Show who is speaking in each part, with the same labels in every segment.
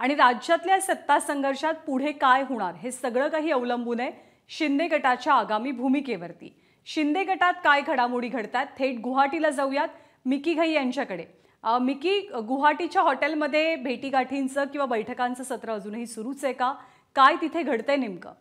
Speaker 1: आणि राज्यातल्या सत्ता संघर्षात पुढे काय होणार हे सगळं काही अवलंबून आहे शिंदे गटाच्या आगामी भूमिकेवरती. शिंदे गटात काय घडामोडी घडतात थेट गुवाहाटीला जाऊयात मिकी घाई यांच्याकडे. मिकी गुवाहाटीच्या हॉटेलमध्ये भेटीगाठींचं किंवा बैठकांचं सत्र अजूनही सुरूच आहे का? काय तिथे घडतंय नेमकं?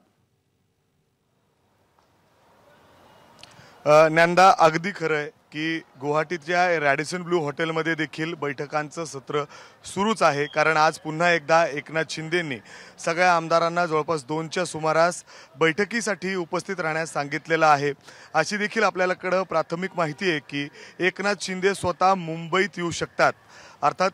Speaker 2: ज्ञानदा अगदी खरं आहे. की गुवाहाटीच्या रॅडिसन ब्लू हॉटेलमध्ये देखील बैठकांचं सत्र सुरूच आहे. कारण आज पुन्हा एकदा एकनाथ शिंदेंनी सगळ्या आमदारांना जवळपास दोनच्या सुमारास बैठकीसाठी उपस्थित राहण्यास सांगितलेलं आहे. अशी देखील आपल्याकडं प्राथमिक माहिती आहे की एकनाथ शिंदे स्वतः मुंबईत येऊ शकतात. अर्थात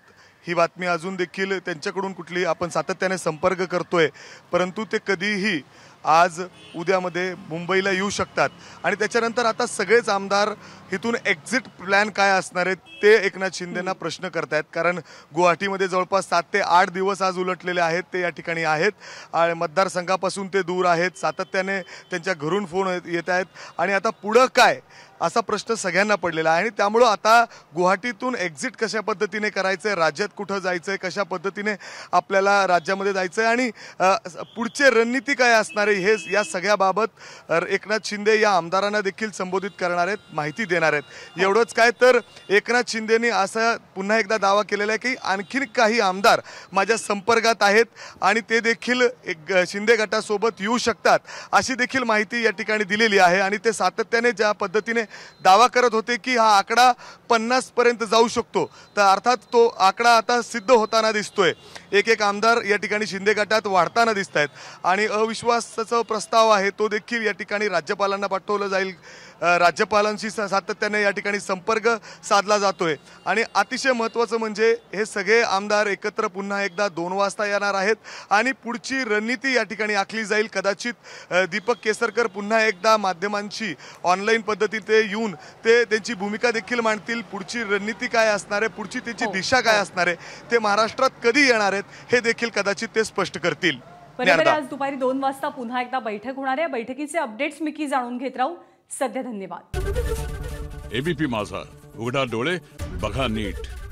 Speaker 2: ही बातमी अजून देखील त्यांच्याकडून कुठली आपण सातत्याने संपर्क करतोय. परंतु ते कधीही आज उद्यामध्ये मुंबईला येऊ शकतात. आणि त्याच्यानंतर आता सगळेच आमदार इथून एक्झिट प्लॅन काय असणार आहे ते एकनाथ शिंदेना प्रश्न करतायत. कारण गुवाहाटीमध्ये जवळपास सात ते आठ दिवस आज उलटलेले आहेत ते या ठिकाणी आहेत. आणि मतदारसंघापासून ते दूर आहेत. सातत्याने त्यांच्या घरून फोन येत- आहेत. आणि आता पुढं काय असा प्रश्न सगळ्यांना पडलेला आहे. आणि त्यामुळं आता गुवाहाटीतून एक्झिट कशा पद्धतीने करायचं आहे राज्यात कुठं जायचं आहे कशा पद्धतीने आपल्याला राज्यामध्ये जायचं आहे आणि पुढची रणनीती काय असणार आहे हे या सगळ्याबाबत एकनाथ शिंदे या आमदारांना देखील संबोधित करणार आहेत माहिती देणार आहेत. एवढंच काय तर एकनाथ शिंदेनी असा पुन्हा एकदा दावा केलेला आहे की आणखीन काही आमदार माझ्या संपर्कात आहेत आणि ते देखील एक शिंदे गटासोबत येऊ शकतात अशी देखील माहिती या ठिकाणी दिलेली आहे. आणि ते सातत्याने ज्या पद्धतीने दावा करत होते की हा आकडा पन्नासपर्यंत जाऊ शकतो तर अर्थात तो आकडा आता सिद्ध होताना दिसतोय. एक एक आमदार या ठिकाणी शिंदे गटात वाढताना दिसत आहेत आणि अविश्वास अविश्वासाचा प्रस्ताव आहे तो देखील या ठिकाणी राज्यपालांना पाठवलं जाईल. राज्यपालांशी सा- सातत्याने या ठिकाणी संपर्क साधला जातोय. आणि अतिशय महत्त्वाचं म्हणजे हे सगळे आमदार एकत्र पुन्हा एकदा दोन वाजता येणार आहेत आणि पुढची रणनीती या ठिकाणी आखली जाईल. कदाचित दीपक केसरकर पुन्हा एकदा माध्यमांशी ऑनलाईन पद्धतीने येऊन ते त्यांची भूमिका देखील मांडतील. पुढची रणनीती काय असणार आहे? पुढची त्याची
Speaker 1: हो,
Speaker 2: दिशा काय असणार आहे? ते महाराष्ट्रात कधी येणार आहेत? हे देखील कदाचित ते स्पष्ट करतील.
Speaker 1: बरोबर. आज दुपारी दोन वाजता पुन्हा एकदा बैठक होणार आहे. बैठकीचे अपडेट्स मिकी जाणून घेत राहू. सध्या धन्यवाद.
Speaker 3: एबीपी माझा. उघडा डोळे बघा नीट.